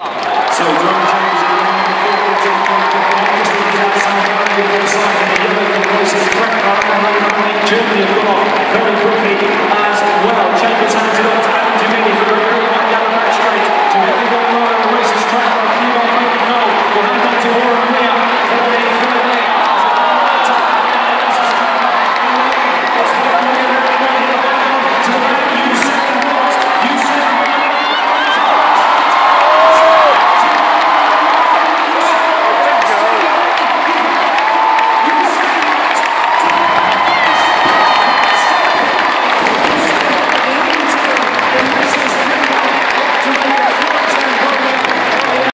So, John James,